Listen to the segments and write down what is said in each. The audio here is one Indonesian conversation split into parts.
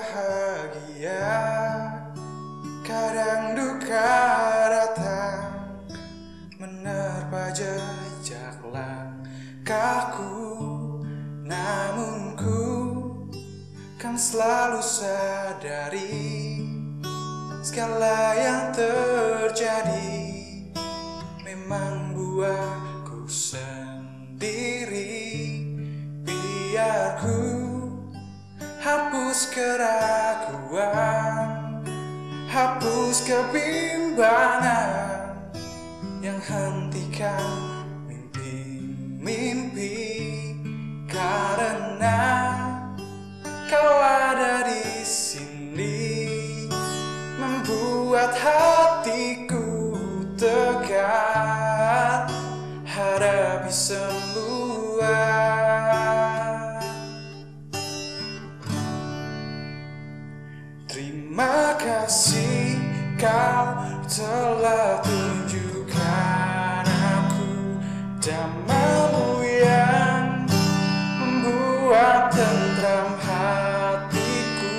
bahagia, kadang duka datang menerpa jejak langkahku. Namun ku kan selalu sadari segala yang terjadi memang buahku sendiri. Biar ku hapus keraguan, hapus kebimbangan yang hentikan mimpi-mimpi karena kau ada di sini membuat hatiku tegar hadapi semua. Kau telah tunjukkan aku Damamu yang membuat tentram hatiku.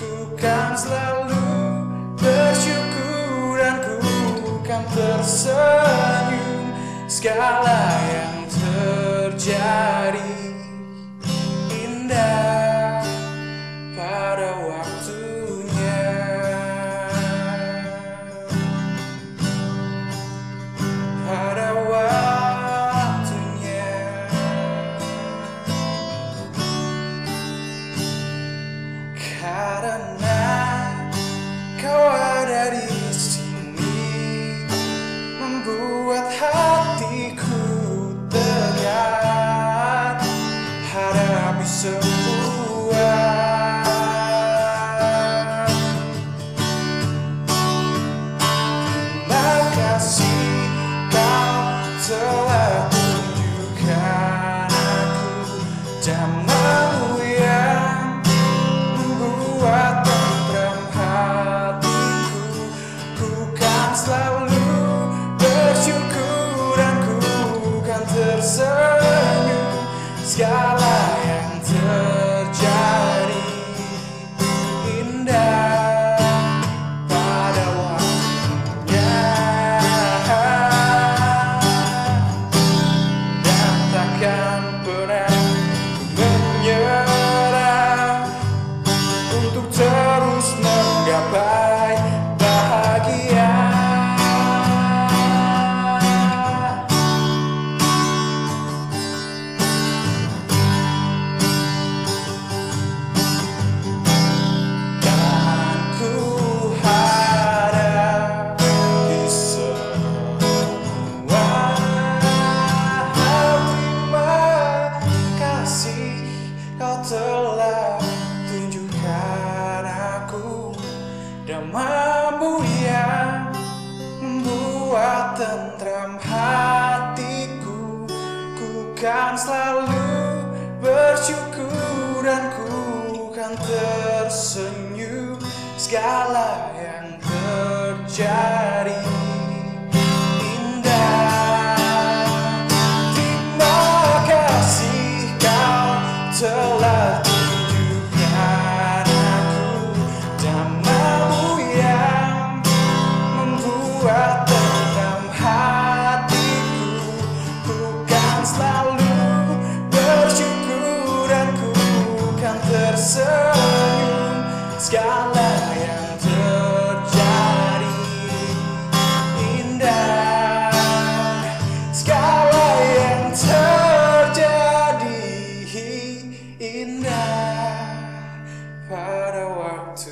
Ku kan selalu bersyukur dan ku kan tersenyum. Segala Segala membuat tentram hatiku Ku kan selalu bersyukur dan ku kan tersenyum. Segala yang terjadi are to